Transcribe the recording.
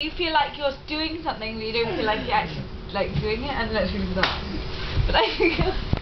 You feel like you're doing something, but you don't feel like you're actually like doing it, and literally that. But I think.